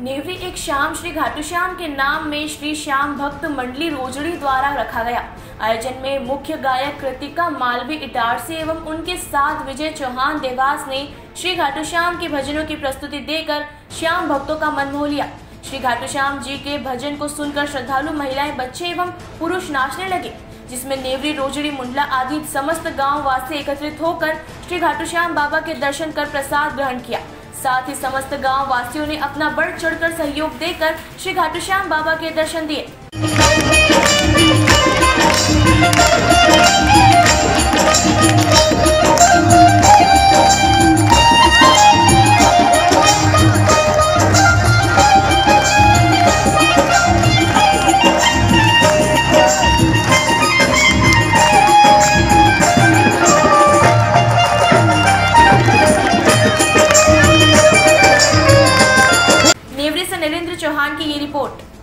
नेवरी एक शाम श्री घाटू श्याम के नाम में श्री श्याम भक्त मंडली रोजड़ी द्वारा रखा गया। आयोजन में मुख्य गायक कृतिका मालवी इटारसी एवं उनके साथ विजय चौहान देवास ने श्री घाटू श्याम के भजनों की प्रस्तुति देकर श्याम भक्तों का मन मोह लिया। श्री घाटू श्याम जी के भजन को सुनकर श्रद्धालु महिलाएँ, बच्चे एवं पुरुष नाचने लगे, जिसमें नेवरी, रोजड़ी, मुंडला आदि समस्त गाँव वासी एकत्रित होकर श्री घाटू श्याम बाबा के दर्शन कर प्रसाद ग्रहण किया। साथ ही समस्त गाँव वासियों ने अपना बढ़ चढ़कर सहयोग देकर श्री घाटू श्याम बाबा के दर्शन दिए। से नरेंद्र चौहान की ये रिपोर्ट